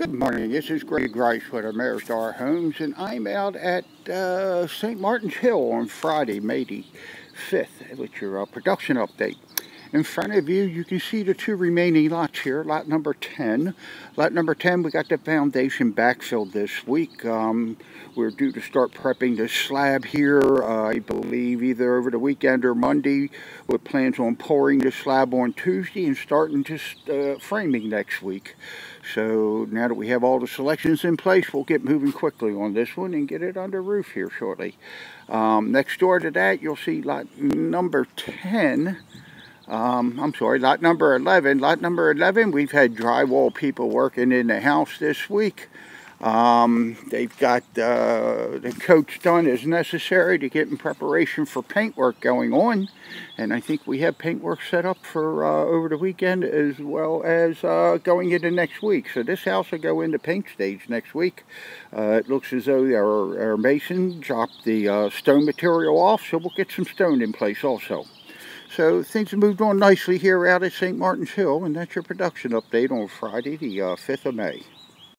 Good morning. This is Greg Rice with Ameri-Star Homes, and I'm out at uh, St. Martin's Hill on Friday, May the 5th, with your uh, production update. In front of you, you can see the two remaining lots here. Lot number 10. Lot number 10, we got the foundation backfilled this week. Um, we're due to start prepping the slab here, uh, I believe, either over the weekend or Monday, with plans on pouring the slab on Tuesday and starting to uh, framing next week. So now that we have all the selections in place, we'll get moving quickly on this one and get it under roof here shortly. Um, next door to that, you'll see lot number 10 um, I'm sorry, lot number 11. Lot number 11, we've had drywall people working in the house this week. Um, they've got uh, the coats done as necessary to get in preparation for paintwork going on. And I think we have paintwork set up for uh, over the weekend as well as uh, going into next week. So this house will go into paint stage next week. Uh, it looks as though our, our mason dropped the uh, stone material off, so we'll get some stone in place also. So things have moved on nicely here out at St. Martin's Hill, and that's your production update on Friday, the uh, 5th of May.